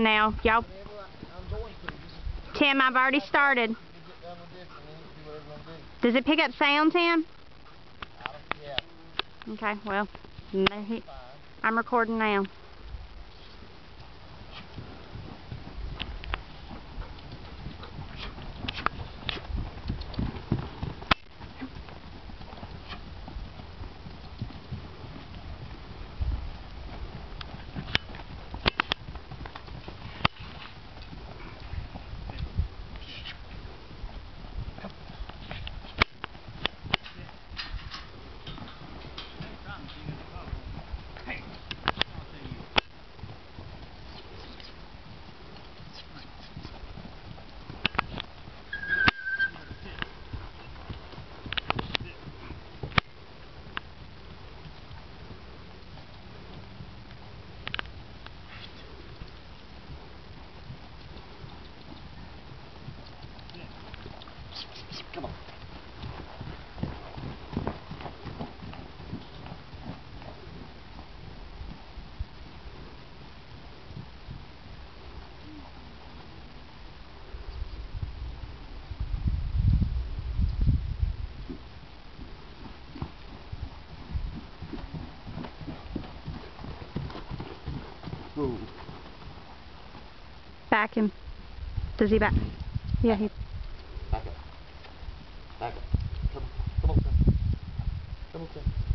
now. Y'all, Tim, I've already started. Does it pick up sound, Tim? Okay, well. I'm recording now. Come on. Back him. Does he back? Yeah, he. Back up. Back up. Come on. Come on, son. Come on, son.